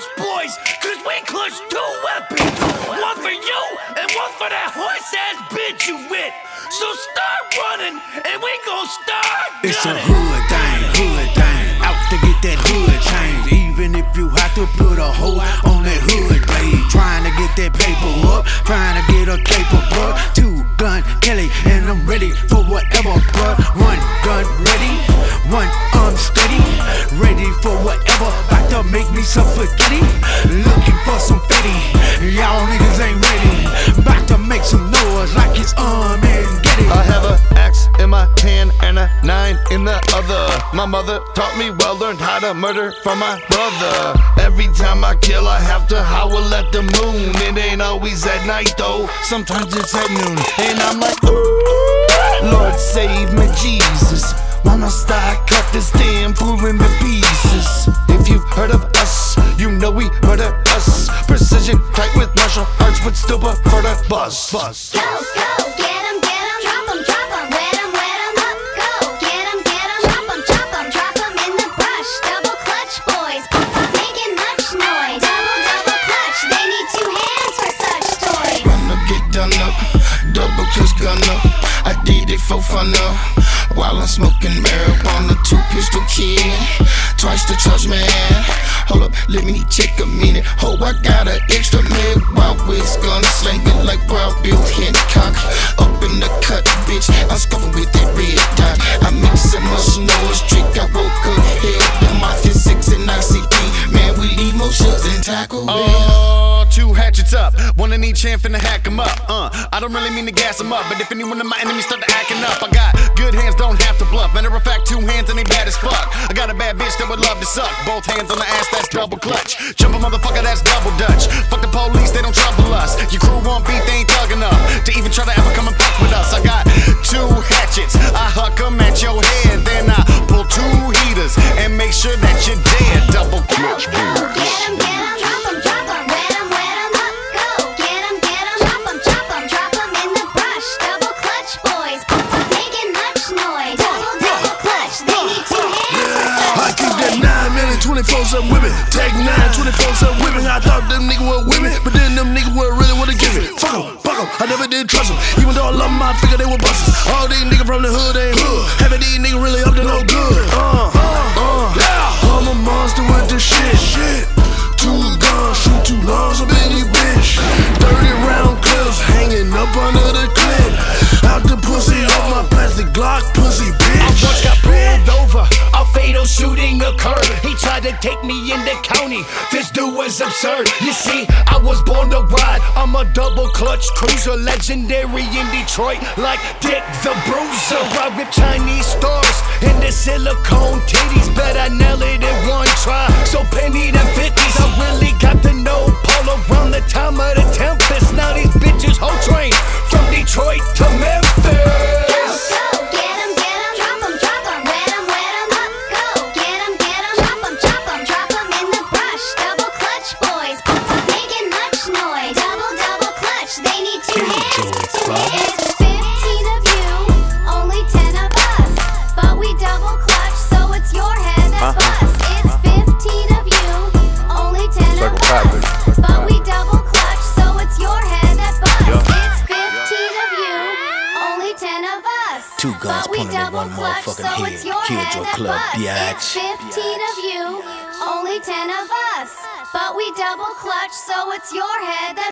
clutch, boys, cause we clutch two weapons. One for you and one for that horse ass bitch you with. So start running and we gon' start It's a gunning. hood thing, hood thing. Out to get that hood change. Even if you have to put a hole on that hood blade. Trying to get that paper up, trying to get a paper bruh. Two gun Kelly, and I'm ready for whatever, bruh. One gun ready, one arm steady, Ready for whatever, to make me some spaghetti. Looking for some fetty, y'all niggas ain't ready. About to make some noise like it's on and get it. I have a axe in my hand and a nine in the other. My mother taught me well, learned how to murder from my brother. Every time I kill, I have to howl at the moon. It ain't always at night though, sometimes it's at noon. And I'm like, Lord save me, Jesus. Why must I cut this damn fool into pieces? Heard of us, you know we murder us. Precision tight with martial arts, but still prefer to buzz. buzz. Go, go, get 'em, get 'em, drop 'em, drop 'em, wet 'em, wet 'em up. Go, get 'em, get 'em, chop 'em, chop 'em, drop 'em in the brush. Double clutch, boys, making much noise. Double, double clutch, they need two hands for such toys. Wanna get done up, double clutch gun up. Did it for fun up. While I'm smoking marijuana, two pistol kid, twice the charge man. Hold up, let me check a minute. Oh, I got an extra mag. Wild West gun, slang it like Wild Bill Hancock. Up in the cut, bitch, I'm scuffing with that red dot. I make so much noise, trick. I woke up head, the mafia six and ICD. Man, we leave more shots than Taco Bell. Oh. Two hatchets up, one in each hand finna hack 'em up. Uh, I don't really mean to gas 'em up, but if any one of my enemies start to acting up, I got good hands, don't have to bluff. Matter of fact, two hands and they bad as fuck. I got a bad bitch that would love to suck. Both hands on the ass, that's double clutch. Jump a motherfucker, that's double dutch. Fuck the police, they don't trouble us. Your crew won't beat, they ain't thug enough to even try to ever come and fuck with us. I got two 24 7 women. Tag 9 24 7 women. I thought them niggas were women, but then them niggas were really they give it. Fuck 'em, fuck 'em. I never did trust 'em. Even though I love I figure they were busters. All these niggas from the hood ain't hood. Of these niggas really up to no good. Uh, uh, yeah. I'm a monster with this shit. shit. Two guns, shoot two lungs, a biggie bitch. 30 round clips hanging up under the clip. Out the pussy off my plastic Glock, pussy bitch. I once got pulled over, a fatal shooting occurred. To take me in the county. This dude was absurd. You see, I was born to ride. I'm a double clutch cruiser, legendary in Detroit, like Dick the Bruiser. I rip Chinese stars in the silicone titties. Bet I nail it in one try. So penny them fifties, I really got to know Paul around the time of the Two guns But we pointing at double one clutch, motherfucking so head. it's your Killed head your that club, biatch. It's 15 of you, only 10 of us. But we double clutch, so it's your head that